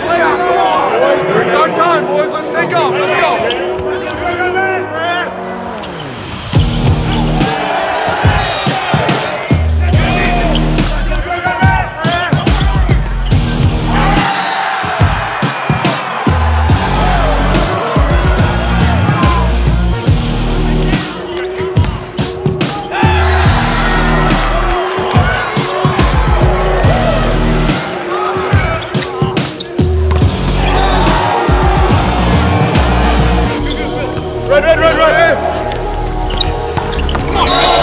playoff. It's our time, boys. Let's take off. Let's go. aí! Nossa!